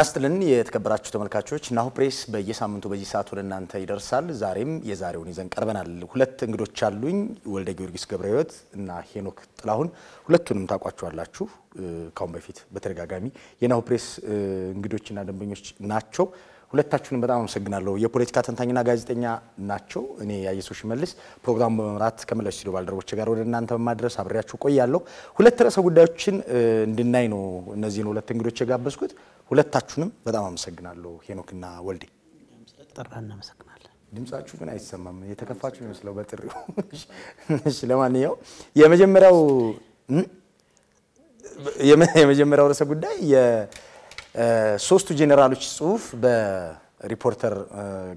ጤና ይስጥልን የተከበራችሁ ተመልካቾች፣ ናሁ ፕሬስ በየሳምንቱ በዚህ ሰዓት ወደ እናንተ ይደርሳል። ዛሬም የዛሬውን ይዘን ቀርበናል። ሁለት እንግዶች አሉኝ፣ ወልደ ጊዮርጊስ ገብረ ሕይወት እና ሄኖክ ጥላሁን። ሁለቱንም ታውቋቸዋላችሁ። ካሁን በፊት በተደጋጋሚ የናሁ ፕሬስ እንግዶችና ደንበኞች ናቸው። ሁለታችሁንም በጣም አመሰግናለሁ። የፖለቲካ ተንታኝና ጋዜጠኛ ናቸው። እኔ ያየሰው ሽመልስ ፕሮግራሙ በመምራት ከመላው ስቱዲዮ ባልደረቦች ጋር ወደ እናንተ በማድረስ አብሬያችሁ ቆያለሁ። ሁለት ርዕሰ ጉዳዮችን እንድናይ ነው እነዚህን ሁለት እንግዶች የጋበዝኩት። ሁለታችሁንም በጣም አመሰግናለሁ። ሄኖክና ወልዴ ጠራ እናመሰግናለን። ድምጻችሁ ግን አይሰማም፣ የተከፋችሁ ይመስለው በጥሪው። እሺ፣ ለማንኛውም የመጀመሪያው የመጀመሪያው ርዕሰ ጉዳይ ሶስቱ ጄኔራሎች ጽሁፍ በሪፖርተር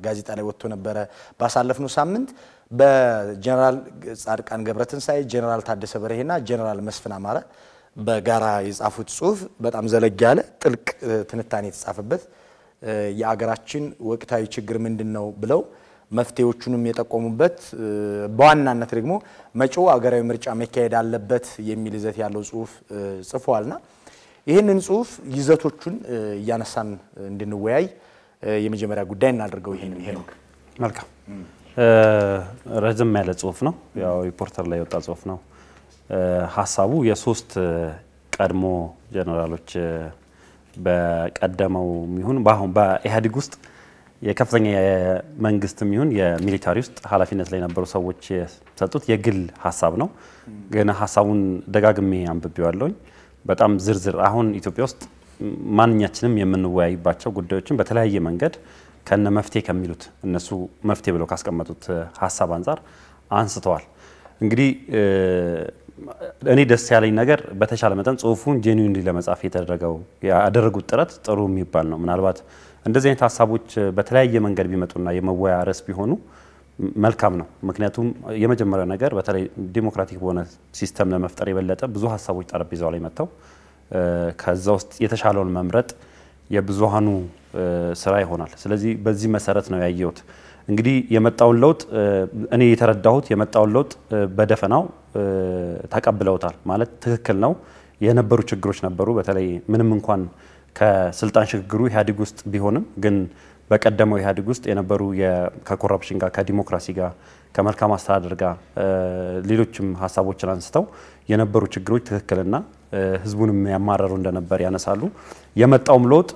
ጋዜጣ ላይ ወጥቶ ነበረ ባሳለፍነው ሳምንት። በጄኔራል ጻድቃን ገብረትንሳኤ፣ ጄኔራል ታደሰ በርሄና ጄኔራል መስፍን አማረ በጋራ የጻፉት ጽሁፍ በጣም ዘለግ ያለ ጥልቅ ትንታኔ የተጻፈበት የአገራችን ወቅታዊ ችግር ምንድን ነው ብለው መፍትሄዎቹንም የጠቆሙበት በዋናነት ደግሞ መጪው አገራዊ ምርጫ መካሄድ አለበት የሚል ይዘት ያለው ጽሁፍ ጽፈዋልና ይህንን ጽሁፍ ይዘቶቹን እያነሳን እንድንወያይ የመጀመሪያ ጉዳይ እናደርገው። ይሄን ሄኖክ መልካም ረዘም ያለ ጽሁፍ ነው። ያው ሪፖርተር ላይ የወጣ ጽሁፍ ነው። ሀሳቡ የሶስት ቀድሞ ጀነራሎች በቀደመው ይሁን በአሁን በኢህአዴግ ውስጥ የከፍተኛ የመንግስትም ይሁን የሚሊታሪ ውስጥ ኃላፊነት ላይ የነበሩ ሰዎች የሰጡት የግል ሀሳብ ነው። ግን ሀሳቡን ደጋግሜ አንብቤዋለሁኝ። በጣም ዝርዝር አሁን ኢትዮጵያ ውስጥ ማንኛችንም የምንወያይባቸው ጉዳዮችን በተለያየ መንገድ ከነ መፍትሄ ከሚሉት እነሱ መፍትሄ ብለው ካስቀመጡት ሀሳብ አንጻር አንስተዋል። እንግዲህ እኔ ደስ ያለኝ ነገር በተሻለ መጠን ጽሁፉን genuinely ለመጻፍ የተደረገው ያደረጉት ጥረት ጥሩ የሚባል ነው። ምናልባት እንደዚህ አይነት ሀሳቦች በተለያየ መንገድ ቢመጡና የመወያያ ርዕስ ቢሆኑ መልካም ነው። ምክንያቱም የመጀመሪያው ነገር በተለይ ዲሞክራቲክ በሆነ system ለመፍጠር የበለጠ ብዙ ሀሳቦች ጠረጴዛው ላይ መጥተው ከዛ ውስጥ የተሻለውን መምረጥ የብዙሃኑ ስራ ይሆናል። ስለዚህ በዚህ መሰረት ነው ያየሁት። እንግዲህ የመጣውን ለውጥ እኔ የተረዳሁት የመጣውን ለውጥ በደፈናው ተቀብለውታል። ማለት ትክክል ነው። የነበሩ ችግሮች ነበሩ። በተለይ ምንም እንኳን ከስልጣን ሽግግሩ ኢህአዴግ ውስጥ ቢሆንም ግን በቀደመው ኢህአዴግ ውስጥ የነበሩ ከኮረፕሽን ጋር ከዲሞክራሲ ጋር ከመልካም አስተዳደር ጋር ሌሎችም ሀሳቦችን አንስተው የነበሩ ችግሮች ትክክልና ህዝቡንም ያማረሩ እንደነበር ያነሳሉ። የመጣውም ለውጥ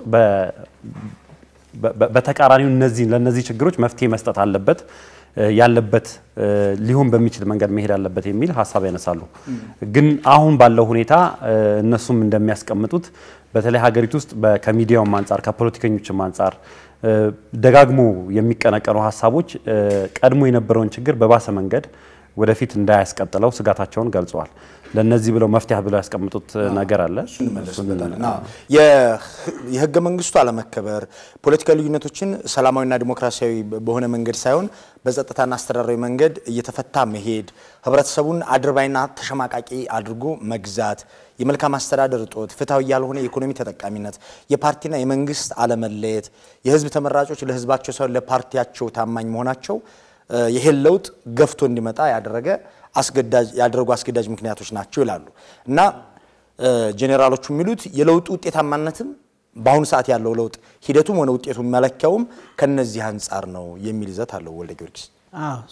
በተቃራኒው እነዚህ ለእነዚህ ችግሮች መፍትሄ መስጠት አለበት ያለበት ሊሆን በሚችል መንገድ መሄድ አለበት የሚል ሀሳብ ያነሳሉ። ግን አሁን ባለው ሁኔታ እነሱም እንደሚያስቀምጡት በተለይ ሀገሪቱ ውስጥ ከሚዲያውም አንጻር ከፖለቲከኞችም አንጻር ደጋግሞ የሚቀነቀኑ ሀሳቦች ቀድሞ የነበረውን ችግር በባሰ መንገድ ወደፊት እንዳያስቀጥለው ስጋታቸውን ገልጸዋል። ለነዚህ ብለው መፍትሄ ብለው ያስቀምጡት ነገር አለ። የህገ መንግስቱ አለመከበር ፖለቲካ ልዩነቶችን ሰላማዊና ዲሞክራሲያዊ በሆነ መንገድ ሳይሆን በጸጥታና አስተዳደራዊ መንገድ እየተፈታ መሄድ፣ ህብረተሰቡን አድርባይና ተሸማቃቂ አድርጎ መግዛት፣ የመልካም አስተዳደር እጦት፣ ፍትሐዊ ያልሆነ የኢኮኖሚ ተጠቃሚነት፣ የፓርቲና የመንግስት አለመለየት፣ የህዝብ ተመራጮች ለህዝባቸው ሳይሆን ለፓርቲያቸው ታማኝ መሆናቸው ይሄን ለውጥ ገፍቶ እንዲመጣ ያደረገ ያደረጉ አስገዳጅ ምክንያቶች ናቸው ይላሉ እና ጄኔራሎቹ የሚሉት የለውጡ ውጤታማነትም በአሁኑ ሰዓት ያለው ለውጥ ሂደቱም ሆነ ውጤቱ መለኪያውም ከነዚህ አንጻር ነው የሚል ይዘት አለው። ወልደ ጊዮርጊስ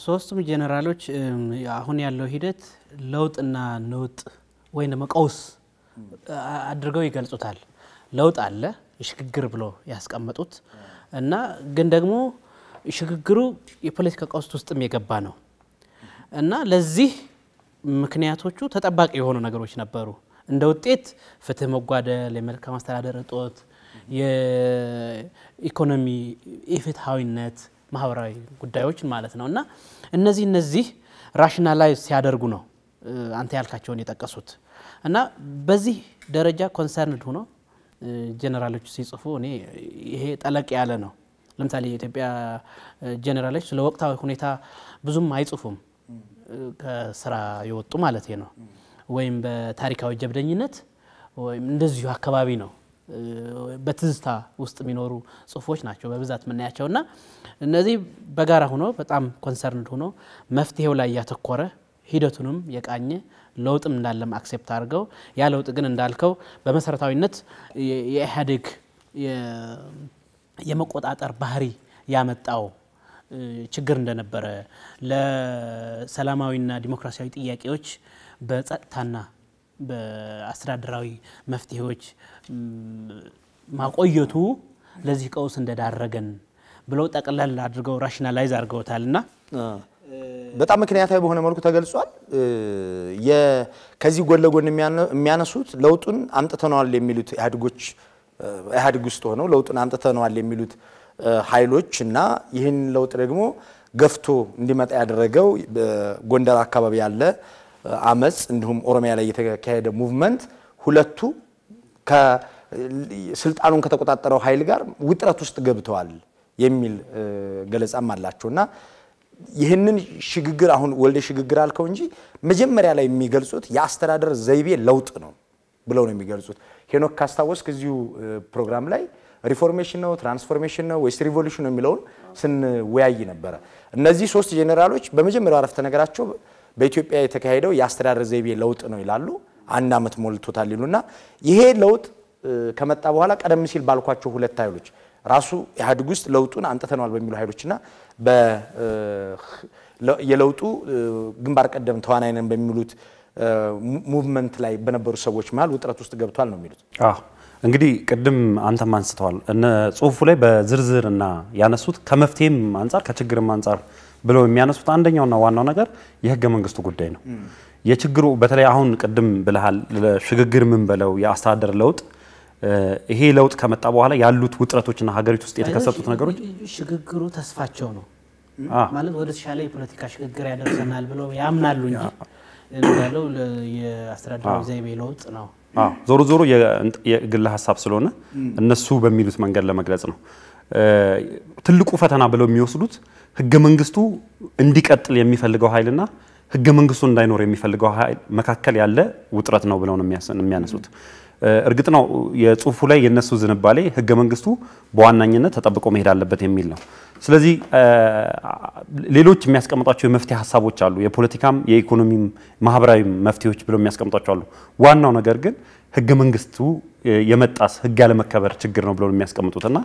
ሶስቱም ጄኔራሎች አሁን ያለው ሂደት ለውጥና ነውጥ ወይም ደግሞ ቀውስ አድርገው ይገልጹታል። ለውጥ አለ የሽግግር ብሎ ያስቀመጡት እና ግን ደግሞ ሽግግሩ የፖለቲካ ቀውስ ውስጥም የገባ ነው እና ለዚህ ምክንያቶቹ ተጠባቂ የሆኑ ነገሮች ነበሩ። እንደ ውጤት ፍትህ መጓደል፣ የመልካም አስተዳደር እጦት፣ የኢኮኖሚ ኢፍትሐዊነት፣ ማህበራዊ ጉዳዮች ማለት ነው እና እነዚህ እነዚህ rationalize ሲያደርጉ ነው አንተ ያልካቸውን የጠቀሱት እና በዚህ ደረጃ concerned ሆኖ ጀኔራሎች ሲጽፉ እኔ ይሄ ጠለቅ ያለ ነው። ለምሳሌ የኢትዮጵያ ጀኔራሎች ስለ ወቅታዊ ሁኔታ ብዙም አይጽፉም። ከስራ የወጡ ማለት ነው። ወይም በታሪካዊ ጀብደኝነት ወይም እንደዚሁ አካባቢ ነው በትዝታ ውስጥ የሚኖሩ ጽሁፎች ናቸው በብዛት የምናያቸው እና እነዚህ በጋራ ሆኖ በጣም concerned ሆኖ መፍትሄው ላይ ያተኮረ ሂደቱንም የቃኘ ለውጥም እንዳለም accept አድርገው ያ ለውጥ ግን እንዳልከው በመሰረታዊነት የኢህአዴግ የመቆጣጠር ባህሪ ያመጣው ችግር እንደነበረ ለሰላማዊና ዲሞክራሲያዊ ጥያቄዎች በጸጥታና በአስተዳደራዊ መፍትሄዎች ማቆየቱ ለዚህ ቀውስ እንደዳረገን ብለው ጠቅለል አድርገው rationalize አድርገውታል እና በጣም ምክንያታዊ በሆነ መልኩ ተገልጿል። ከዚህ ጎን ለጎን የሚያነሱት ለውጡን አምጥተነዋል የሚሉት ኢህአዴጎች ኢህአዴግ ውስጥ ሆነው ለውጡን አምጥተነዋል የሚሉት ኃይሎች እና ይህን ለውጥ ደግሞ ገፍቶ እንዲመጣ ያደረገው ጎንደር አካባቢ ያለ አመፅ እንዲሁም ኦሮሚያ ላይ የተካሄደ movement ሁለቱ ስልጣኑን ከተቆጣጠረው ኃይል ጋር ውጥረት ውስጥ ገብተዋል የሚል ገለጻም አላቸው እና ይህንን ሽግግር አሁን ወደ ሽግግር አልከው እንጂ መጀመሪያ ላይ የሚገልጹት የአስተዳደር ዘይቤ ለውጥ ነው ብለው ነው የሚገልጹት። ሄኖክ ካስታወስክ እዚሁ ፕሮግራም ላይ reformation ነው transformation ነው ወይስ revolution የሚለውን ስንወያይ ነበረ። እነዚህ ሶስት ጄኔራሎች በመጀመሪያው አረፍተ ነገራቸው በኢትዮጵያ የተካሄደው የአስተዳደር ዘይቤ ለውጥ ነው ይላሉ። አንድ ዓመት ሞልቶታል ይሉና ይሄ ለውጥ ከመጣ በኋላ ቀደም ሲል ባልኳቸው ሁለት ኃይሎች ራሱ ኢህአዴግ ውስጥ ለውጡን አምጥተነዋል በሚሉ ኃይሎችና የለውጡ ግንባር ቀደም ተዋናይ ነን በሚሉት movement ላይ በነበሩ ሰዎች መሀል ውጥረት ውስጥ ገብቷል ነው የሚሉት። አዎ እንግዲህ ቅድም አንተም አንስተዋል እነ ጽሁፉ ላይ በዝርዝር እና ያነሱት ከመፍትሄም አንጻር ከችግርም አንጻር ብለው የሚያነሱት አንደኛውና ዋናው ነገር የህገ መንግስቱ ጉዳይ ነው። የችግሩ በተለይ አሁን ቅድም ብልሃል ሽግግር ምን በለው የአስተዳደር ለውጥ ይሄ ለውጥ ከመጣ በኋላ ያሉት ውጥረቶችና ሀገሪቱ ውስጥ የተከሰቱት ነገሮች ሽግግሩ ተስፋቸው ነው ማለት ወደ ተሻለ የፖለቲካ ሽግግር ያደርሰናል ብለው ያምናሉ እንጂ እንዳለው የአስተዳደራዊ ዘይቤ ለውጥ ነው። ዞሮ ዞሮ የግል ሀሳብ ስለሆነ እነሱ በሚሉት መንገድ ለመግለጽ ነው። ትልቁ ፈተና ብለው የሚወስዱት ህገ መንግስቱ እንዲቀጥል የሚፈልገው ኃይልና ህገ መንግስቱ እንዳይኖር የሚፈልገው ኃይል መካከል ያለ ውጥረት ነው ብለው ነው የሚያነሱት። እርግጥ ነው የጽሁፉ ላይ የነሱ ዝንባሌ ህገ መንግስቱ በዋናኝነት ተጠብቆ መሄድ አለበት የሚል ነው። ስለዚህ ሌሎች የሚያስቀምጧቸው የመፍትሄ ሀሳቦች አሉ። የፖለቲካም የኢኮኖሚም ማህበራዊ መፍትሄዎች ብለው የሚያስቀምጧቸው አሉ። ዋናው ነገር ግን ህገ መንግስቱ የመጣስ ህግ ያለመከበር ችግር ነው ብለው የሚያስቀምጡት እና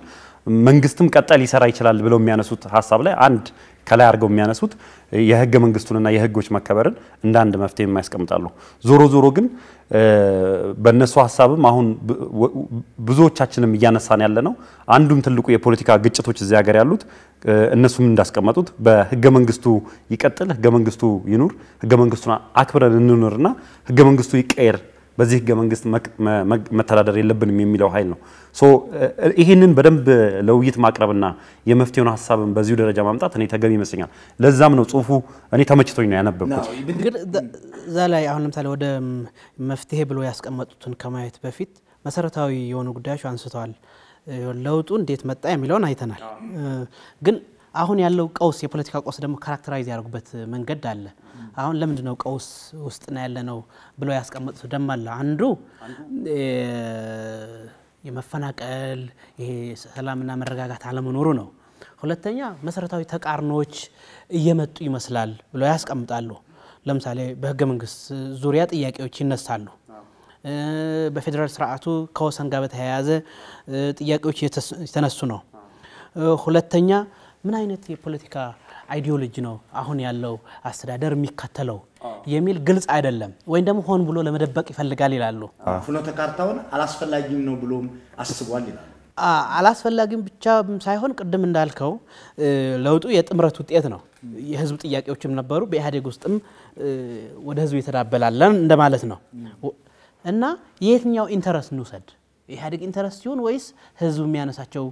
መንግስትም ቀጣይ ሊሰራ ይችላል ብለው የሚያነሱት ሀሳብ ላይ አንድ ከላይ አድርገው የሚያነሱት የህገ መንግስቱንና የህጎች መከበርን እንደ አንድ መፍትሄ የማያስቀምጣሉ። ዞሮ ዞሮ ግን በእነሱ ሀሳብም አሁን ብዙዎቻችንም እያነሳን ያለ ነው። አንዱም ትልቁ የፖለቲካ ግጭቶች እዚህ ሀገር ያሉት እነሱም እንዳስቀመጡት በህገ መንግስቱ ይቀጥል፣ ህገ መንግስቱ ይኑር፣ ህገ መንግስቱን አክብረን እንኑርና ህገ መንግስቱ ይቀየር በዚህ ህገ መንግስት መተዳደር የለብንም የሚለው ኃይል ነው። so ይህንን በደንብ ለውይይት ማቅረብና የመፍትሄውን ሀሳብን በዚሁ ደረጃ ማምጣት እኔ ተገቢ ይመስለኛል። ለዛም ነው ጽሁፉ እኔ ተመችቶኝ ነው ያነበብኩት። ግን እዛ ላይ አሁን ለምሳሌ ወደ መፍትሄ ብሎ ያስቀመጡትን ከማየት በፊት መሰረታዊ የሆኑ ጉዳዮች አንስተዋል። ለውጡ እንዴት መጣ የሚለውን አይተናል። ግን አሁን ያለው ቀውስ የፖለቲካ ቀውስ ደግሞ characterize ያደርጉበት መንገድ አለ። አሁን ለምንድን ነው ቀውስ ውስጥ ነው ያለነው ብለው ያስቀመጡት ደም አለ። አንዱ የመፈናቀል ይሄ ሰላምና መረጋጋት አለመኖሩ ነው። ሁለተኛ መሰረታዊ ተቃርኖዎች እየመጡ ይመስላል ብለው ያስቀምጣሉ። ለምሳሌ በህገ መንግስት ዙሪያ ጥያቄዎች ይነሳሉ። በፌዴራል ስርዓቱ ከወሰን ጋር በተያያዘ ጥያቄዎች የተነሱ ነው። ሁለተኛ ምን አይነት የፖለቲካ አይዲዮሎጂ ነው አሁን ያለው አስተዳደር የሚከተለው የሚል ግልጽ አይደለም፣ ወይም ደግሞ ሆን ብሎ ለመደበቅ ይፈልጋል ይላሉ። ፍኖተ ካርታውን አላስፈላጊም ነው ብሎም አስቧል ይላሉ። አላስፈላጊም ብቻ ሳይሆን ቅድም እንዳልከው ለውጡ የጥምረት ውጤት ነው። የህዝብ ጥያቄዎችም ነበሩ። በኢህአዴግ ውስጥም ወደ ህዝብ የተዳበላለን እንደማለት ነው እና የየትኛው interest እንውሰድ የኢህአዴግ interest ሲሆን ወይስ ህዝብ የሚያነሳቸው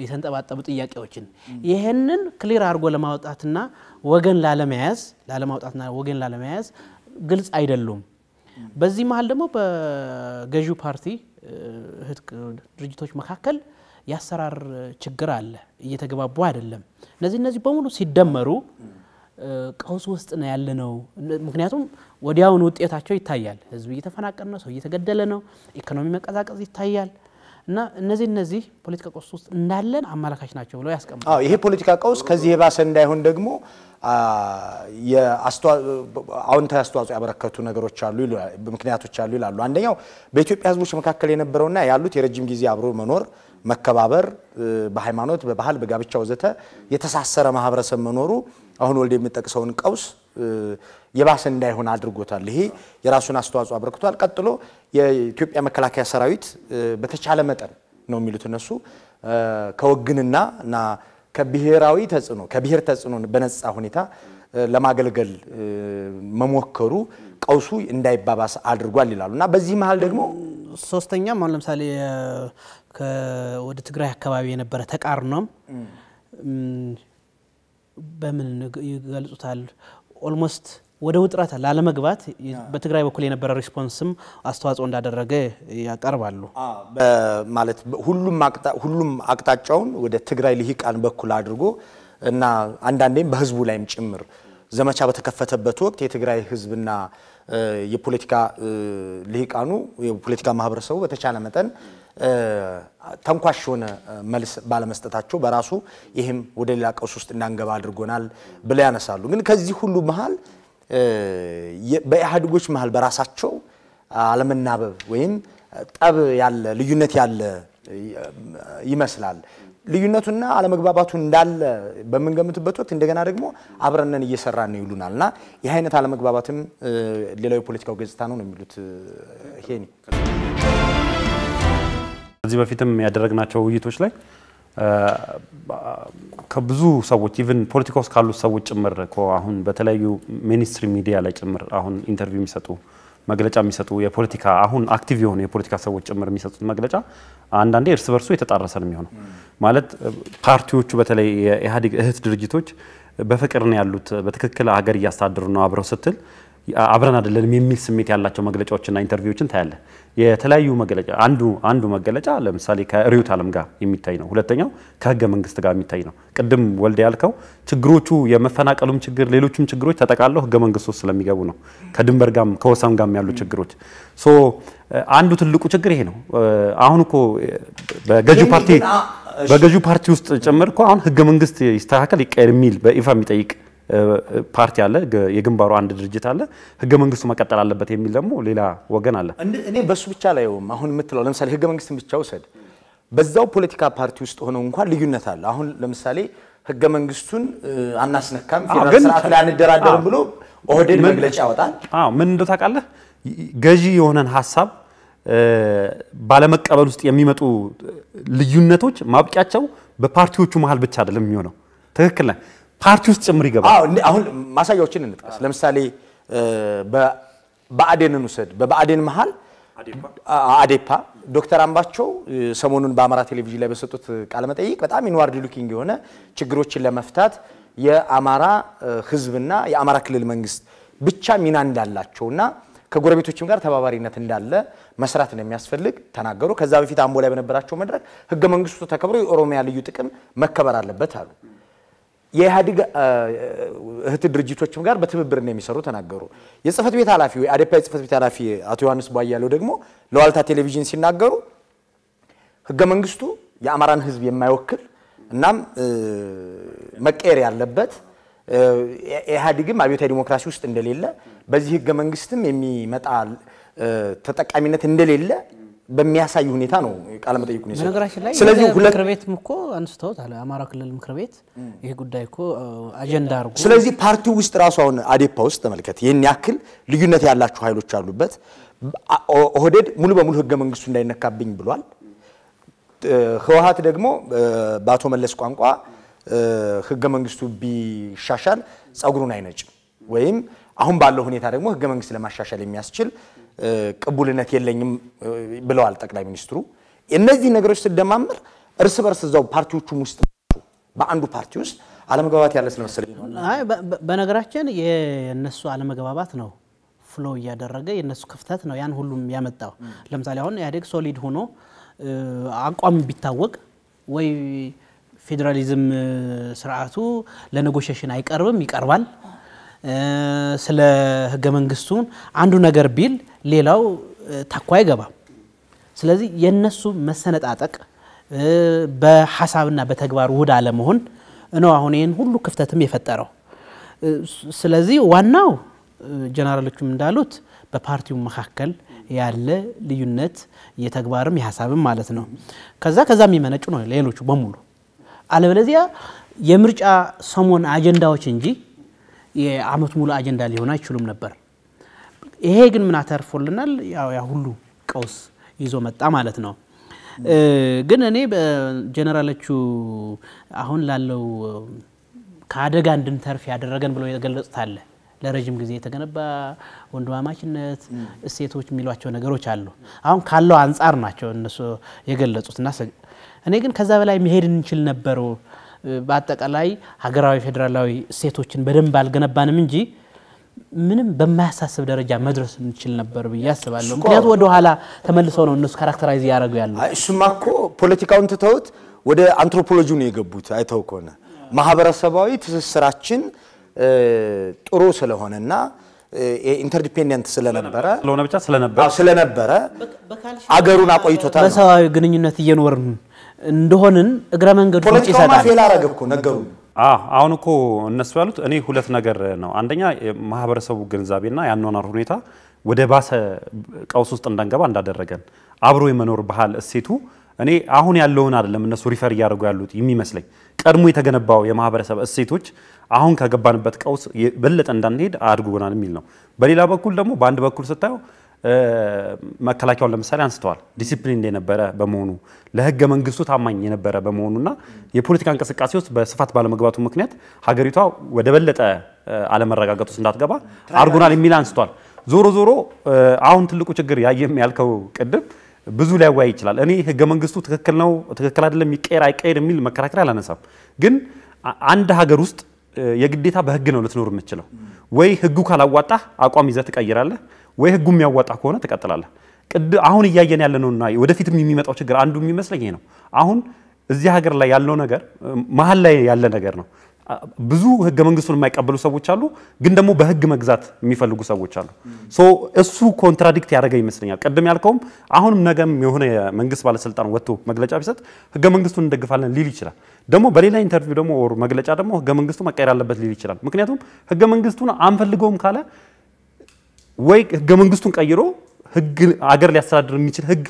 የተንጠባጠቡ ጥያቄዎችን ይህንን clear አድርጎ ለማውጣትና ወገን ላለመያዝ ላለማውጣትና ወገን ላለመያዝ ግልጽ አይደሉም። በዚህ መሀል ደግሞ በገዢው ፓርቲ እህት ድርጅቶች መካከል የአሰራር ችግር አለ። እየተግባቡ አይደለም። እነዚህ እነዚህ በሙሉ ሲደመሩ ቀውስ ውስጥ ነው ያለነው። ምክንያቱም ወዲያውኑ ውጤታቸው ይታያል። ህዝብ እየተፈናቀለ ነው፣ ሰው እየተገደለ ነው፣ ኢኮኖሚ መቀዛቀዝ ይታያል። እና እነዚህ እነዚህ ፖለቲካ ቀውስ ውስጥ እንዳለን አመላካች ናቸው ብለው ያስቀምጣል። አዎ ይሄ ፖለቲካ ቀውስ ከዚህ የባሰ እንዳይሆን ደግሞ አዎንታዊ አስተዋጽኦ ያበረከቱ ነገሮች አሉ ምክንያቶች አሉ ይላሉ። አንደኛው በኢትዮጵያ ህዝቦች መካከል የነበረውና ያሉት የረጅም ጊዜ አብሮ መኖር መከባበር፣ በሃይማኖት፣ በባህል፣ በጋብቻ ወዘተ የተሳሰረ ማህበረሰብ መኖሩ አሁን ወልድ የሚጠቅሰውን ቀውስ የባሰ እንዳይሆን አድርጎታል። ይሄ የራሱን አስተዋጽኦ አበርክቷል። ቀጥሎ የኢትዮጵያ መከላከያ ሰራዊት በተቻለ መጠን ነው የሚሉት እነሱ ከወግንና እና ከብሔራዊ ተጽዕኖ ከብሔር ተጽዕኖ በነጻ ሁኔታ ለማገልገል መሞከሩ ቀውሱ እንዳይባባስ አድርጓል ይላሉ እና በዚህ መሀል ደግሞ ሶስተኛም አሁን ለምሳሌ ወደ ትግራይ አካባቢ የነበረ ተቃርኖም በምን ይገልጹታል? almost ወደ ውጥረት ላለመግባት በትግራይ በኩል የነበረ response ም አስተዋጽኦ እንዳደረገ ያቀርባሉ። ማለት ሁሉም አቅጣጫውን ወደ ትግራይ ልሂቃን በኩል አድርጎ እና አንዳንዴም በህዝቡ ላይም ጭምር ዘመቻ በተከፈተበት ወቅት የትግራይ ህዝብና የፖለቲካ ልሂቃኑ የፖለቲካ ማህበረሰቡ በተቻለ መጠን ተንኳሽ የሆነ መልስ ባለመስጠታቸው በራሱ ይህም ወደ ሌላ ቀውስ ውስጥ እንዳንገባ አድርጎናል ብለው ያነሳሉ። ግን ከዚህ ሁሉ መሀል በኢህአዴጎች መሀል በራሳቸው አለመናበብ ወይም ጠብ ያለ ልዩነት ያለ ይመስላል። ልዩነቱና አለመግባባቱ እንዳለ በምንገምትበት ወቅት እንደገና ደግሞ አብረነን እየሰራን ነው ይሉናል። እና ይህ አይነት አለመግባባትም ሌላው የፖለቲካው ገጽታ ነው ነው የሚሉት። ሄኒ ከዚህ በፊትም ያደረግናቸው ውይይቶች ላይ ከብዙ ሰዎች even ፖለቲካ ውስጥ ካሉት ሰዎች ጭምር አሁን በተለያዩ mainstream ሚዲያ ላይ ጭምር አሁን interview የሚሰጡ መግለጫ የሚሰጡ የፖለቲካ አሁን active የሆኑ የፖለቲካ ሰዎች ጭምር የሚሰጡት መግለጫ አንዳንዴ እርስ በርሱ የተጣረሰ ነው የሚሆነው። ማለት ፓርቲዎቹ በተለይ የኢህአዴግ እህት ድርጅቶች በፍቅር ነው ያሉት፣ በትክክል ሀገር እያስተዳደሩ ነው አብረው ስትል አብረን አይደለንም የሚል ስሜት ያላቸው መግለጫዎችና interview ዎችን ታያለ። የተለያዩ መግለጫ አንዱ አንዱ መገለጫ ለምሳሌ ከርዕዮተ ዓለም ጋር የሚታይ ነው። ሁለተኛው ከህገ መንግስት ጋር የሚታይ ነው። ቅድም ወልደ ያልከው ችግሮቹ የመፈናቀሉም ችግር ሌሎችም ችግሮች ተጠቃለው ህገ መንግስት ውስጥ ስለሚገቡ ነው። ከድንበር ጋም ከወሰን ጋም ያሉ ችግሮች so አንዱ ትልቁ ችግር ይሄ ነው። አሁን እኮ በገዢው ፓርቲ በገዢው ፓርቲ ውስጥ ጭምር እኮ አሁን ህገ መንግስት ይስተካከል ይቀየር የሚል በይፋ የሚጠይቅ ፓርቲ አለ። የግንባሩ አንድ ድርጅት አለ። ህገ መንግስቱ መቀጠል አለበት የሚል ደግሞ ሌላ ወገን አለ። እኔ በሱ ብቻ ላይውም አሁን የምትለው ለምሳሌ ህገ መንግስትን ብቻ ውሰድ። በዛው ፖለቲካ ፓርቲ ውስጥ ሆነው እንኳን ልዩነት አለ። አሁን ለምሳሌ ህገ መንግስቱን አናስነካም፣ ፌዴራል ስርዓት ላይ አንደራደርም ብሎ ኦህዴድ መግለጫ ያወጣል። አዎ ምን እንደው ታውቃለህ፣ ገዢ የሆነን ሀሳብ ባለመቀበል ውስጥ የሚመጡ ልዩነቶች ማብቂያቸው በፓርቲዎቹ መሀል ብቻ አይደለም የሚሆነው። ትክክል ነህ። ፓርቲ ውስጥ ጭምር ይገባል። አሁን ማሳያዎችን እንጥቀስ። ለምሳሌ ብአዴንን ውሰድ። በብአዴን መሀል አዴፓ ዶክተር አምባቸው ሰሞኑን በአማራ ቴሌቪዥን ላይ በሰጡት ቃለመጠይቅ በጣም inward looking የሆነ ችግሮችን ለመፍታት የአማራ ህዝብና የአማራ ክልል መንግስት ብቻ ሚና እንዳላቸውና ከጎረቤቶችም ጋር ተባባሪነት እንዳለ መስራት እንደሚያስፈልግ ተናገሩ። ከዛ በፊት አምቦ ላይ በነበራቸው መድረክ ህገ መንግስቱ ተከብሮ የኦሮሚያ ልዩ ጥቅም መከበር አለበት አሉ። የኢህአዴግ እህት ድርጅቶችም ጋር በትብብር እንደሚሰሩ ተናገሩ። የጽህፈት ቤት ኃላፊ የአዴፓ የጽህፈት ቤት ኃላፊ አቶ ዮሐንስ ቧያለው ደግሞ ለዋልታ ቴሌቪዥን ሲናገሩ ህገ መንግስቱ የአማራን ህዝብ የማይወክል እናም መቀየር ያለበት ኢህአዴግም አብዮታዊ ዲሞክራሲ ውስጥ እንደሌለ በዚህ ህገ መንግስትም የሚመጣ ተጠቃሚነት እንደሌለ በሚያሳይ ሁኔታ ነው ቃለ መጠይቁን የሰጡት። በነገራችን ላይ ስለዚህ ምክር ቤትም እኮ አንስተውታል። አማራ ክልል ምክር ቤት ይህ ጉዳይ እኮ አጀንዳ አድርጎ ስለዚህ ፓርቲው ውስጥ ራሱ አሁን አዴፓ ውስጥ ተመልከት፣ ይህን ያክል ልዩነት ያላቸው ኃይሎች አሉበት። ኦህዴድ ሙሉ በሙሉ ህገ መንግስቱ እንዳይነካብኝ ብሏል። ህወሀት ደግሞ በአቶ መለስ ቋንቋ ህገ መንግስቱ ቢሻሻል ጸጉሩን አይነጭም ወይም አሁን ባለው ሁኔታ ደግሞ ህገ መንግስት ለማሻሻል የሚያስችል ቅቡልነት የለኝም ብለዋል ጠቅላይ ሚኒስትሩ። እነዚህ ነገሮች ስደማምር እርስ በርስ እዛው ፓርቲዎቹም ውስጥ በአንዱ ፓርቲ ውስጥ አለመግባባት ያለ ስለመሰለኝ ነው። በነገራችን የእነሱ አለመግባባት ነው ፍሎ እያደረገ የእነሱ ክፍተት ነው ያን ሁሉም ያመጣው። ለምሳሌ አሁን ኢህአዴግ ሶሊድ ሆኖ አቋም ቢታወቅ ወይ ፌዴራሊዝም ስርዓቱ ለኔጎሽሽን አይቀርብም፣ ይቀርባል። ስለ ህገ መንግስቱን አንዱ ነገር ቢል ሌላው ታኮ አይገባም። ስለዚህ የነሱ መሰነጣጠቅ በሀሳብና በተግባር ውህድ አለመሆን ነው አሁን ይህን ሁሉ ክፍተትም የፈጠረው። ስለዚህ ዋናው ጀነራሎቹም እንዳሉት በፓርቲው መካከል ያለ ልዩነት የተግባርም የሀሳብም ማለት ነው። ከዛ ከዛ የሚመነጩ ነው ሌሎቹ በሙሉ አለበለዚያ የምርጫ ሰሞን አጀንዳዎች እንጂ የአመቱ ሙሉ አጀንዳ ሊሆን አይችሉም ነበር። ይሄ ግን ምን አተርፎልናል? ያ ሁሉ ቀውስ ይዞ መጣ ማለት ነው። ግን እኔ በጀነራሎቹ አሁን ላለው ከአደጋ እንድንተርፍ ያደረገን ብለው የገለጹት አለ። ለረዥም ጊዜ የተገነባ ወንድማማችነት እሴቶች የሚሏቸው ነገሮች አሉ። አሁን ካለው አንጻር ናቸው እነሱ የገለጹት እና እኔ ግን ከዛ በላይ መሄድ እንችል ነበሩ። በአጠቃላይ ሀገራዊ ፌዴራላዊ እሴቶችን በደንብ አልገነባንም እንጂ ምንም በማያሳስብ ደረጃ መድረስ እንችል ነበር ብዬ አስባለሁ። ምክንያቱም ወደ ኋላ ተመልሰው ነው እነሱ characterize እያደረጉ ያሉ። እሱማ እኮ ፖለቲካውን ትተውት ወደ አንትሮፖሎጂው ነው የገቡት። አይተው ከሆነ ማህበረሰባዊ ትስስራችን ጥሩ ስለሆነና interdependent ስለነበረ ስለሆነ ብቻ ስለነበር አዎ፣ ስለነበረ አገሩን አቆይቶታል። በሰብአዊ ግንኙነት እየኖርን እንደሆንን እግረ መንገዱ ፖለቲካውማ ይሰጣል። fail አረገ እኮ ነገሩ። አዎ አሁን እኮ እነሱ ያሉት እኔ ሁለት ነገር ነው። አንደኛ የማህበረሰቡ ግንዛቤና የአኗኗር ሁኔታ ወደ ባሰ ቀውስ ውስጥ እንዳንገባ እንዳደረገን አብሮ የመኖር ባህል እሴቱ እኔ አሁን ያለውን አይደለም እነሱ refer እያደረጉ ያሉት የሚመስለኝ ቀድሞ የተገነባው የማህበረሰብ እሴቶች አሁን ከገባንበት ቀውስ የበለጠ እንዳንሄድ አድርጎናል የሚል ነው። በሌላ በኩል ደግሞ በአንድ በኩል ስታየው መከላከያውን ለምሳሌ አንስተዋል። ዲሲፕሊን የነበረ በመሆኑ ለህገ መንግስቱ ታማኝ የነበረ በመሆኑና የፖለቲካ እንቅስቃሴ ውስጥ በስፋት ባለመግባቱ ምክንያት ሀገሪቷ ወደ በለጠ አለመረጋጋት ውስጥ እንዳትገባ አድርጎናል የሚል አንስቷል። ዞሮ ዞሮ አሁን ትልቁ ችግር ያየም ያልከው ቅድም ብዙ ሊያወያይ ይችላል። እኔ ህገ መንግስቱ ትክክል ነው ትክክል አይደለም ይቀየር አይቀየር የሚል መከራከሪያ አላነሳም። ግን አንድ ሀገር ውስጥ የግዴታ በህግ ነው ልትኖር የምትችለው። ወይ ህጉ ካላዋጣህ አቋም ይዘህ ትቀይራለህ፣ ወይ ህጉ የሚያዋጣ ከሆነ ትቀጥላለህ። አሁን እያየን ያለ ነውና ወደፊትም የሚመጣው ችግር አንዱ የሚመስለኝ ይሄ ነው። አሁን እዚህ ሀገር ላይ ያለው ነገር መሀል ላይ ያለ ነገር ነው። ብዙ ህገ መንግስቱን የማይቀበሉ ሰዎች አሉ፣ ግን ደግሞ በህግ መግዛት የሚፈልጉ ሰዎች አሉ። እሱ contradict ያደረገ ይመስለኛል። ቅድም ያልከውም አሁንም ነገም የሆነ የመንግስት ባለስልጣን ወጥቶ መግለጫ ቢሰጥ ህገ መንግስቱን እንደግፋለን ሊል ይችላል። ደግሞ በሌላ interview ደግሞ መግለጫ ደግሞ ህገ መንግስቱ መቀየር አለበት ሊል ይችላል። ምክንያቱም ህገ መንግስቱን አንፈልገውም ካለ ወይ ህገ መንግስቱን ቀይሮ ህግ አገር ሊያስተዳድር የሚችል ህግ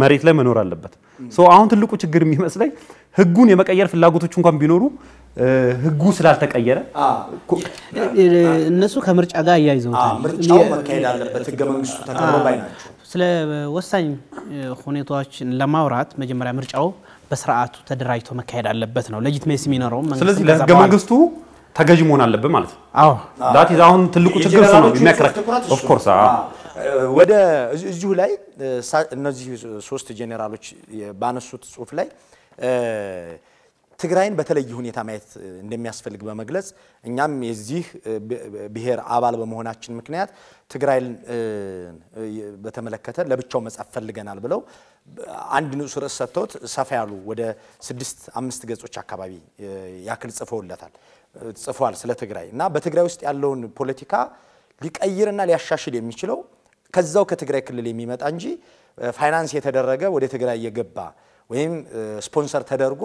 መሬት ላይ መኖር አለበት። so አሁን ትልቁ ችግር የሚመስለኝ ህጉን የመቀየር ፍላጎቶች እንኳን ቢኖሩ ህጉ ስላልተቀየረ እነሱ ከምርጫ ጋር አያይዘውታል። ምርጫው መካሄድ አለበት፣ ህገ መንግስቱ ተከብሮ ባይ ናቸው። ስለ ወሳኝ ሁኔታዎችን ለማውራት መጀመሪያ ምርጫው በስርዓቱ ተደራጅቶ መካሄድ አለበት ነው legitimacy የሚኖረው መንግስትም ስለዚህ ለህገ መንግስቱ ተገዥ መሆን አለብን ማለት ነው። አዎ። that is አሁን ትልቁ ችግር እሱ ነው። እሱ of course ነው። ወደ እዚ- እዚሁ ላይ እነዚህ ሶስት ጄኔራሎች ባነሱት ጽሁፍ ላይ ትግራይን በተለየ ሁኔታ ማየት እንደሚያስፈልግ በመግለጽ እኛም የዚህ ብሔር አባል በመሆናችን ምክንያት ትግራይን በተመለከተ ለብቻው መጻፍ ፈልገናል ብለው አንድ ንዑስ ርዕስ ሰጥተውት ሰፋ ያሉ ወደ ስድስት አምስት ገጾች አካባቢ ያክል ጽፈውለታል ጽፏል ስለ ትግራይ እና በትግራይ ውስጥ ያለውን ፖለቲካ ሊቀይርና ሊያሻሽል የሚችለው ከዛው ከትግራይ ክልል የሚመጣ እንጂ ፋይናንስ የተደረገ ወደ ትግራይ የገባ ወይም ስፖንሰር ተደርጎ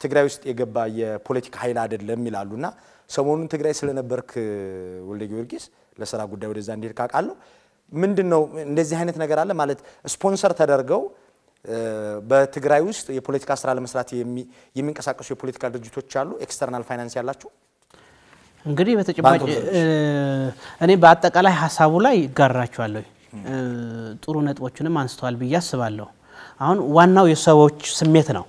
ትግራይ ውስጥ የገባ የፖለቲካ ኃይል አይደለም ይላሉ እና ሰሞኑን ትግራይ ስለነበርክ ወልደ ጊዮርጊስ ለስራ ጉዳይ ወደዛ እንደሄድክ አውቃለሁ። ምንድን ነው እንደዚህ አይነት ነገር አለ ማለት ስፖንሰር ተደርገው በትግራይ ውስጥ የፖለቲካ ስራ ለመስራት የሚ- የሚንቀሳቀሱ የፖለቲካ ድርጅቶች አሉ። external finance ያላቸው እንግዲህ በተጨባጭ እኔ በአጠቃላይ ሀሳቡ ላይ ይጋራቸዋለሁ። እ፣ ጥሩ ነጥቦችንም አንስተዋል ብዬ አስባለሁ። አሁን ዋናው የሰዎች ስሜት ነው።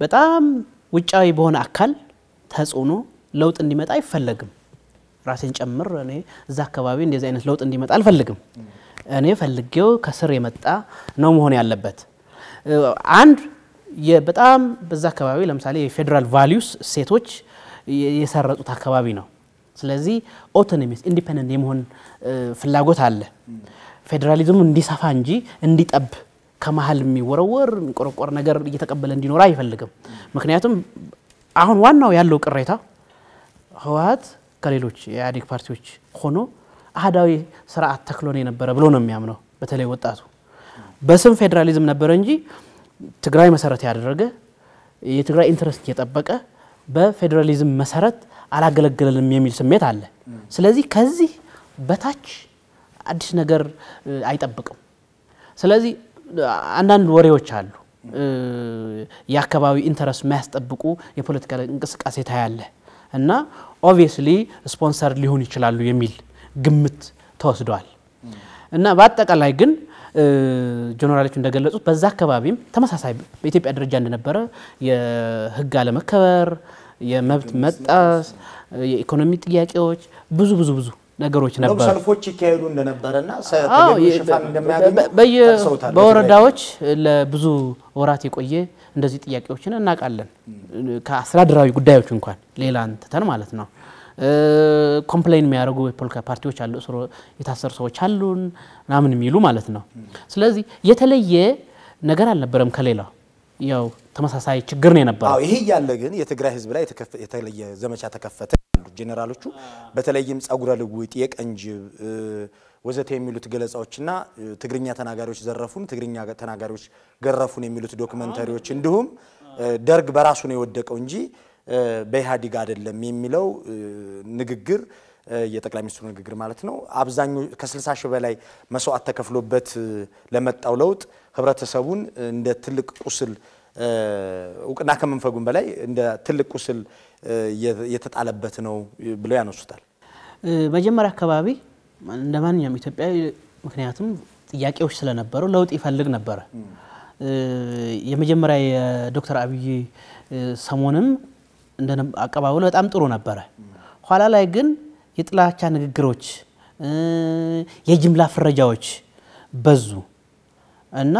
በጣም ውጫዊ በሆነ አካል ተጽዕኖ ለውጥ እንዲመጣ አይፈለግም። ራሴን ጨምር እኔ እዛ አካባቢ እንደዚህ አይነት ለውጥ እንዲመጣ አልፈልግም። እኔ የምፈልገው ከስር የመጣ ነው መሆን ያለበት። አንድ በጣም በዛ አካባቢ ለምሳሌ የፌዴራል values እሴቶች የሰረፁበት አካባቢ ነው። ስለዚህ autonomous independent የመሆን ፍላጎት አለ። ፌዴራሊዝሙ እንዲሰፋ እንጂ እንዲጠብ ከመሀል የሚወረወር የሚቆረቆር ነገር እየተቀበለ እንዲኖር አይፈልግም። ምክንያቱም አሁን ዋናው ያለው ቅሬታ ህወሀት ከሌሎች የኢህአዴግ ፓርቲዎች ሆኖ አህዳዊ ስርዓት ተክሎን የነበረ ብሎ ነው የሚያምነው። በተለይ ወጣቱ በስም ፌዴራሊዝም ነበረ እንጂ ትግራይ መሰረት ያደረገ የትግራይ interest የጠበቀ በፌዴራሊዝም መሰረት አላገለገለንም የሚል ስሜት አለ። ስለዚህ ከዚህ በታች አዲስ ነገር አይጠብቅም። ስለዚህ አንዳንድ ወሬዎች አሉ የአካባቢ interest የሚያስጠብቁ የፖለቲካ እንቅስቃሴ ታይቷል እና obviously ስፖንሰር ሊሆኑ ይችላሉ የሚል ግምት ተወስደዋል እና በአጠቃላይ ግን ጀኔራሎቹ እንደገለጹት በዛ አካባቢም ተመሳሳይ በኢትዮጵያ ደረጃ እንደነበረ የሕግ አለመከበር፣ የመብት መጣስ፣ የኢኮኖሚ ጥያቄዎች ብዙ ብዙ ብዙ ነገሮች ነበሩ። ሰልፎች ይካሄዱ እንደነበረና በወረዳዎች ለብዙ ወራት የቆየ እንደዚህ ጥያቄዎችን እናውቃለን። ከአስተዳደራዊ ጉዳዮች እንኳን ሌላ እንትተን ማለት ነው። complain የሚያደርጉ የፖለቲካ ፓርቲዎች አሉ፣ እስሮ የታሰሩ ሰዎች አሉን ምናምን የሚሉ ማለት ነው። ስለዚህ የተለየ ነገር አልነበረም ከሌላው ያው ተመሳሳይ ችግር ነው የነበረው። ይሄ እያለ ግን የትግራይ ህዝብ ላይ የተለየ ዘመቻ ተከፈተ ያሉ ጄኔራሎቹ በተለይም ጸጉረ ልውጥ፣ የቀን ጅብ ወዘተ የሚሉት ገለጻዎችና ትግርኛ ተናጋሪዎች ዘረፉን፣ ትግርኛ ተናጋሪዎች ገረፉን የሚሉት ዶክመንተሪዎች እንዲሁም ደርግ በራሱ ነው የወደቀው እንጂ እ፣ በኢህአዴግ አይደለም የሚለው ንግግር የጠቅላይ ሚኒስትሩ ንግግር ማለት ነው። አብዛኛው ከ60 ሺህ በላይ መስዋዕት ተከፍሎበት ለመጣው ለውጥ ህብረተሰቡን እንደ ትልቅ ቁስል እውቅና ከመንፈጉም በላይ እንደ ትልቅ ቁስል የተጣለበት ነው ብለው ያነሱታል። መጀመሪያ አካባቢ እንደ ማንኛውም ኢትዮጵያዊ ምክንያቱም ጥያቄዎች ስለነበሩ ለውጥ ይፈልግ ነበረ። የመጀመሪያ የዶክተር አብይ ሰሞንም አቀባበሉ በጣም ጥሩ ነበረ። ኋላ ላይ ግን የጥላቻ ንግግሮች የጅምላ ፍረጃዎች በዙ እና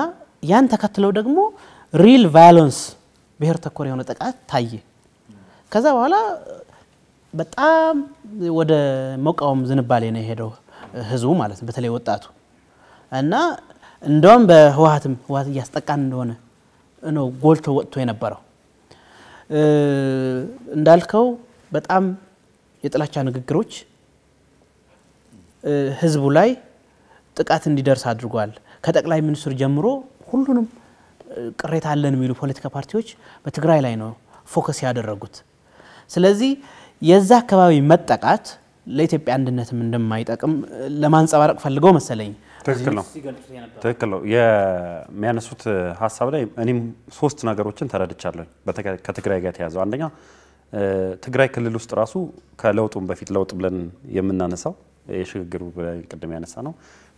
ያን ተከትለው ደግሞ ሪል ቫዮለንስ ብሔር ተኮር የሆነ ጥቃት ታየ። ከዛ በኋላ በጣም ወደ መቃወም ዝንባሌ ነው የሄደው ህዝቡ ማለት ነው፣ በተለይ ወጣቱ እና እንደውም በህወሀትም ህወሀት እያስጠቃን እንደሆነ ነው ጎልቶ ወጥቶ የነበረው። እንዳልከው በጣም የጥላቻ ንግግሮች ህዝቡ ላይ ጥቃት እንዲደርስ አድርጓል። ከጠቅላይ ሚኒስትር ጀምሮ ሁሉንም ቅሬታ አለን የሚሉ ፖለቲካ ፓርቲዎች በትግራይ ላይ ነው focus ያደረጉት። ስለዚህ የዛ አካባቢ መጠቃት ለኢትዮጵያ አንድነትም እንደማይጠቅም ለማንጸባረቅ ፈልገው መሰለኝ ትክክል ነው። የሚያነሱት ሀሳብ ላይ እኔም ሶስት ነገሮችን ተረድቻለሁ ከትግራይ ጋር የተያዘው አንደኛ ትግራይ ክልል ውስጥ ራሱ ከለውጡም በፊት ለውጥ ብለን የምናነሳው የሽግግሩ ብለን ቅድም ያነሳ ነው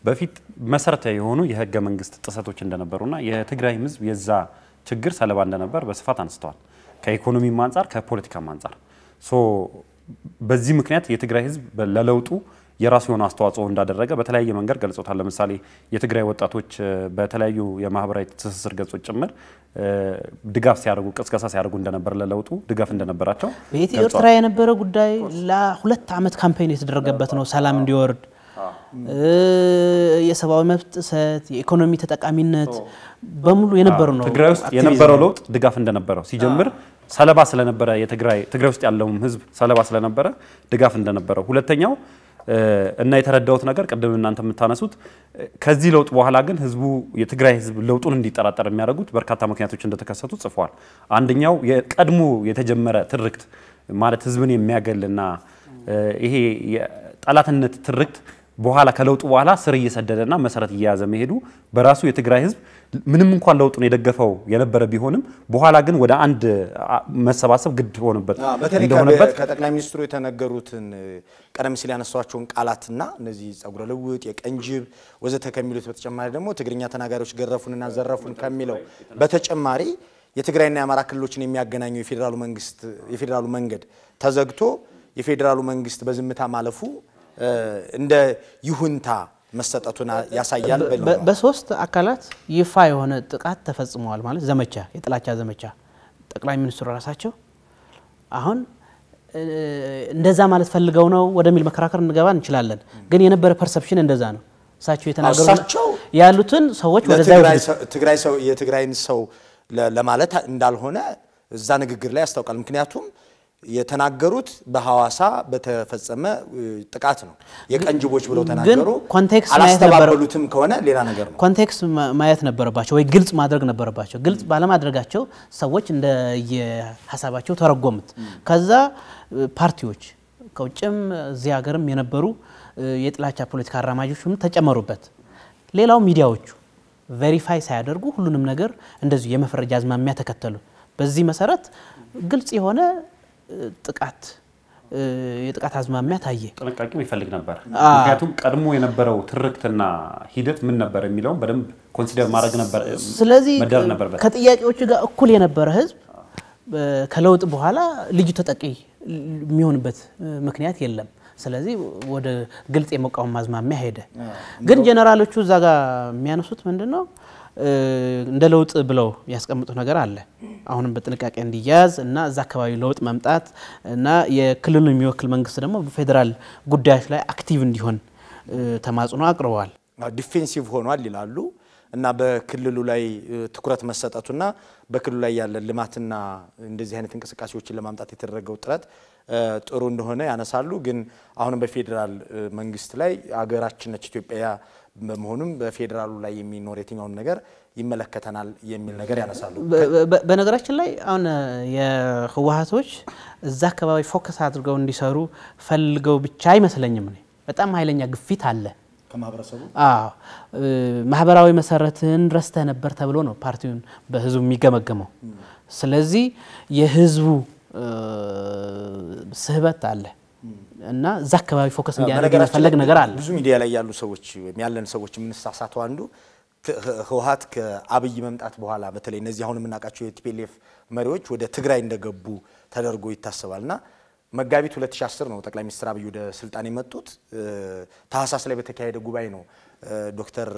በፊት መሰረታዊ የሆኑ የህገ መንግስት ጥሰቶች እንደነበሩና የትግራይም ህዝብ የዛ ችግር ሰለባ እንደነበር በስፋት አንስተዋል። ከኢኮኖሚም አንጻር ከፖለቲካም አንጻር በዚህ ምክንያት የትግራይ ህዝብ ለለውጡ የራሱ የሆነ አስተዋጽኦ እንዳደረገ በተለያየ መንገድ ገልጾታል። ለምሳሌ የትግራይ ወጣቶች በተለያዩ የማህበራዊ ትስስር ገጾች ጭምር ድጋፍ ሲያደርጉ ቅስቀሳ ሲያደርጉ እንደነበር ለለውጡ ድጋፍ እንደነበራቸው በኢትዮ ኤርትራ የነበረ ጉዳይ ለሁለት ዓመት ካምፔን የተደረገበት ነው። ሰላም እንዲወርድ የሰብአዊ መብት ጥሰት፣ የኢኮኖሚ ተጠቃሚነት በሙሉ የነበረው ነው። ትግራይ ውስጥ የነበረው ለውጥ ድጋፍ እንደነበረው ሲጀምር ሰለባ ስለነበረ የትግራይ ትግራይ ውስጥ ያለውም ህዝብ ሰለባ ስለነበረ ድጋፍ እንደነበረው፣ ሁለተኛው እና የተረዳሁት ነገር ቅድም እናንተ የምታነሱት ከዚህ ለውጥ በኋላ ግን ህዝቡ የትግራይ ህዝብ ለውጡን እንዲጠራጠር የሚያደርጉት በርካታ ምክንያቶች እንደተከሰቱ ጽፏል። አንደኛው የቀድሞ የተጀመረ ትርክት ማለት ህዝብን የሚያገልና ይሄ የጠላትነት ትርክት በኋላ ከለውጡ በኋላ ስር እየሰደደና መሰረት እየያዘ መሄዱ በራሱ የትግራይ ህዝብ ምንም እንኳን ለውጡን የደገፈው የነበረ ቢሆንም በኋላ ግን ወደ አንድ መሰባሰብ ግድ ሆነበት እንደሆነበት ከጠቅላይ ሚኒስትሩ የተነገሩትን ቀደም ሲል ያነሷቸውን ቃላትና እነዚህ ጸጉረ ልውጥ፣ የቀንጅብ ወዘተ ከሚሉት በተጨማሪ ደግሞ ትግርኛ ተናጋሪዎች ገረፉንና ዘረፉን ከሚለው በተጨማሪ የትግራይና የአማራ ክልሎችን የሚያገናኘው የፌዴራሉ መንግስት የፌዴራሉ መንገድ ተዘግቶ የፌዴራሉ መንግስት በዝምታ ማለፉ እንደ ይሁንታ መሰጠቱን ያሳያል በሶስት አካላት ይፋ የሆነ ጥቃት ተፈጽመዋል ማለት ዘመቻ፣ የጥላቻ ዘመቻ ጠቅላይ ሚኒስትሩ ራሳቸው አሁን እንደዛ ማለት ፈልገው ነው ወደሚል መከራከር እንገባ እንችላለን። ግን የነበረ perception እንደዛ ነው። እሳቸው የተናገሩ ያሉትን ሰዎች ወደዛ የትግራይን ሰው ለማለት እንዳልሆነ እዛ ንግግር ላይ ያስታውቃል። ምክንያቱም የተናገሩት በሐዋሳ በተፈጸመ ጥቃት ነው። የቀን ጅቦች ብለው ተናገሩ። አላስተባበሉትም ከሆነ ሌላ ነገር ነው። context ማየት ነበረባቸው ወይ ግልጽ ማድረግ ነበረባቸው። ግልጽ ባለማድረጋቸው ሰዎች እንደ የሀሳባቸው ተረጎሙት። ከዛ ፓርቲዎች ከውጭም እዚህ ሀገርም የነበሩ የጥላቻ ፖለቲካ አራማጆችም ተጨመሩበት። ሌላው ሚዲያዎቹ ቬሪፋይ ሳያደርጉ ሁሉንም ነገር እንደዚሁ የመፈረጃ አዝማሚያ ተከተሉ። በዚህ መሰረት ግልጽ የሆነ ጥቃት የጥቃት አዝማሚያ ታየ። ጥንቃቄም ይፈልግ ነበር። ምክንያቱም ቀድሞ የነበረው ትርክትና ሂደት ምን ነበር የሚለውን በደንብ consider ማድረግ ነበር ስለዚህ ከጥያቄዎቹ ጋር እኩል የነበረ ህዝብ ከለውጥ በኋላ ልዩ ተጠቂ የሚሆንበት ምክንያት የለም። ስለዚህ ወደ ግልጽ የመቃወም አዝማሚያ ሄደ። ግን ጀነራሎቹ እዛ ጋር የሚያነሱት ምንድን ነው? እንደ ለውጥ ብለው ያስቀምጡት ነገር አለ። አሁንም በጥንቃቄ እንዲያዝ እና እዛ አካባቢ ለውጥ መምጣት እና የክልሉን የሚወክል መንግስት ደግሞ በፌዴራል ጉዳዮች ላይ active እንዲሆን ተማጽኖ አቅርበዋል። defensive ሆኗል ይላሉ እና በክልሉ ላይ ትኩረት መሰጠቱና በክልሉ ላይ ያለ ልማትና እንደዚህ አይነት እንቅስቃሴዎችን ለማምጣት የተደረገው ጥረት ጥሩ እንደሆነ ያነሳሉ። ግን አሁንም በፌዴራል መንግስት ላይ አገራችን ነች ኢትዮጵያ በመሆኑም በፌዴራሉ ላይ የሚኖር የትኛውን ነገር ይመለከተናል የሚል ነገር ያነሳሉ። በነገራችን ላይ አሁን የህወሀቶች እዛ አካባቢ focus አድርገው እንዲሰሩ ፈልገው ብቻ አይመስለኝም። እኔ በጣም ኃይለኛ ግፊት አለ ከማህበረሰቡ አዎ ማህበራዊ መሰረትን ረስተህ ነበር ተብሎ ነው ፓርቲውን በህዝቡ የሚገመገመው። ስለዚህ የህዝቡ ስበት አለ እና እዛ አካባቢ focus እንዲያደርግ የሚፈለግ ነገር አለ። ብዙ ሚዲያ ላይ ያሉ ሰዎች ወይም ያለን ሰዎች የምንሳሳተው አንዱ ህወሀት ከአብይ መምጣት በኋላ በተለይ እነዚህ አሁን የምናውቃቸው የ TPLF መሪዎች ወደ ትግራይ እንደገቡ ተደርጎ ይታሰባል እና መጋቢት 2010 ነው ጠቅላይ ሚኒስትር አብይ ወደ ስልጣን የመጡት። ታህሳስ ላይ በተካሄደ ጉባኤ ነው ዶክተር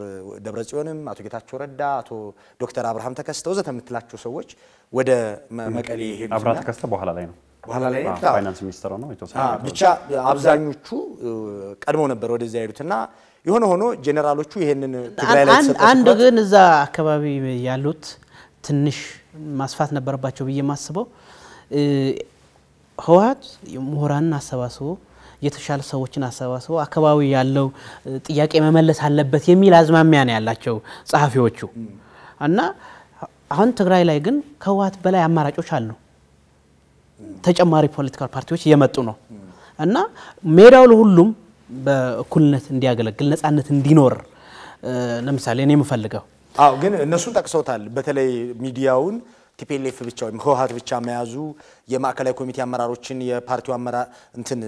ደብረጽዮንም አቶ ጌታቸው ረዳ፣ አቶ ዶክተር አብርሃም ተከስተ ወዘተ የምትላቸው ሰዎች ወደ መቀሌ ሄዱ። አብርሃ ተከስተ በኋላ ላይ ነው በኋላ ላይ ፋይናንስ ሚኒስትር ነው የተወሰነ ብቻ አብዛኞቹ ቀድሞ ነበር ወደዚያ ሄዱትና የሆነ ሆኖ ጄኔራሎቹ ይሄንን ትግራይ ላይ አንድ ግን እዛ አካባቢ ያሉት ትንሽ ማስፋት ነበረባቸው ብዬ የማስበው። ህወሀት ምሁራንን አሰባስቦ የተሻለ ሰዎችን አሰባስቦ አካባቢ ያለው ጥያቄ መመለስ አለበት የሚል አዝማሚያ ነው ያላቸው ጸሐፊዎቹ። እና አሁን ትግራይ ላይ ግን ከህወሀት በላይ አማራጮች አሉ። ተጨማሪ ፖለቲካል ፓርቲዎች እየመጡ ነው። እና ሜዳው ለሁሉም በእኩልነት እንዲያገለግል ነጻነት እንዲኖር ለምሳሌ እኔ የምፈልገው አዎ ግን እነሱን ጠቅሰውታል። በተለይ ሚዲያውን TPLF ብቻ ወይም ህወሀት ብቻ መያዙ የማዕከላዊ ኮሚቴ አመራሮችን የፓርቲው አመራር እንትን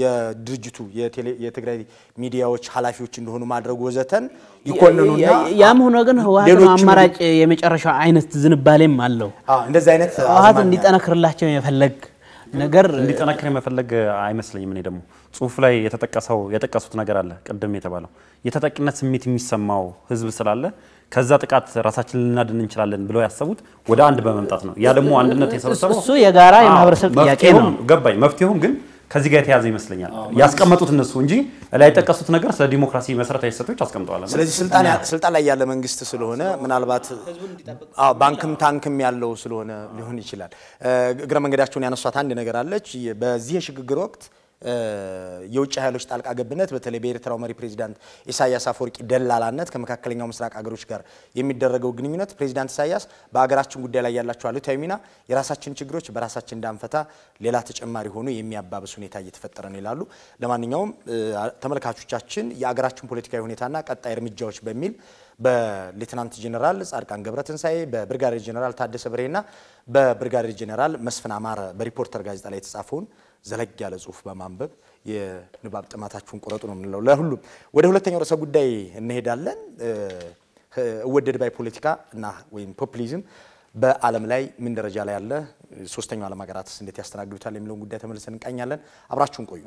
የድርጅቱ የቴሌ- የትግራይ ሚዲያዎች ኃላፊዎች እንደሆኑ ማድረጉ ወዘተን ይኮንኑና ያም ሆኖ ግን ህወሀት አማራጭ የመጨረሻው አይነት ዝንባሌም አለው። አዎ እንደዚህ አይነት ህወሀት እንዲጠነክርላቸው የፈለግ ነገር እንዲጠናከር የመፈለግ አይመስለኝም። እኔ ደግሞ ጽሁፍ ላይ የተጠቀሰው የጠቀሱት ነገር አለ። ቅድም የተባለው የተጠቂነት ስሜት የሚሰማው ህዝብ ስላለ ከዛ ጥቃት ራሳችንን ልናድን እንችላለን ብለው ያሰቡት ወደ አንድ በመምጣት ነው። ያ ደግሞ አንድነት የሰበሰበው እሱ የጋራ የማህበረሰብ ጥያቄ ነው። ገባኝ። መፍትሄውም ግን ከዚህ ጋር የተያዘ ይመስለኛል ያስቀመጡት እነሱ እንጂ ላይ የጠቀሱት ነገር ስለ ዲሞክራሲ መሰረታዊ እሴቶች አስቀምጠዋል። ስለዚህ ስልጣን ላይ ያለ መንግስት ስለሆነ ምናልባት አዎ ባንክም ታንክም ያለው ስለሆነ ሊሆን ይችላል። እግረ መንገዳቸውን ያነሷት አንድ ነገር አለች። በዚህ የሽግግር ወቅት የውጭ ኃይሎች ጣልቃ ገብነት በተለይ በኤርትራው መሪ ፕሬዚዳንት ኢሳያስ አፈወርቂ ደላላነት ከመካከለኛው ምስራቅ ሀገሮች ጋር የሚደረገው ግንኙነት ፕሬዚዳንት ኢሳያስ በሀገራችን ጉዳይ ላይ ያላቸው አሉታዊ ሚና የራሳችን ችግሮች በራሳችን እንዳንፈታ ሌላ ተጨማሪ ሆኖ የሚያባብስ ሁኔታ እየተፈጠረ ነው ይላሉ። ለማንኛውም ተመልካቾቻችን የሀገራችን ፖለቲካዊ ሁኔታና ቀጣይ እርምጃዎች በሚል በሌትናንት ጄኔራል ጻድቃን ገብረትንሳኤ በብርጋዴር ጄኔራል ታደሰ ብሬና በብርጋዴር ጄኔራል መስፍን አማረ በሪፖርተር ጋዜጣ ላይ የተጻፈውን ዘለግ ያለ ጽሁፍ በማንበብ የንባብ ጥማታችሁን ቁረጡ ነው የምንለው። ለሁሉም ወደ ሁለተኛው ርዕሰ ጉዳይ እንሄዳለን። እወደድ ባይ ፖለቲካ እና ወይም populism በዓለም ላይ ምን ደረጃ ላይ ያለ፣ ሶስተኛው ዓለም ሀገራትስ እንዴት ያስተናግዱታል የሚለውን ጉዳይ ተመልሰን እንቃኛለን። አብራችሁን ቆዩ።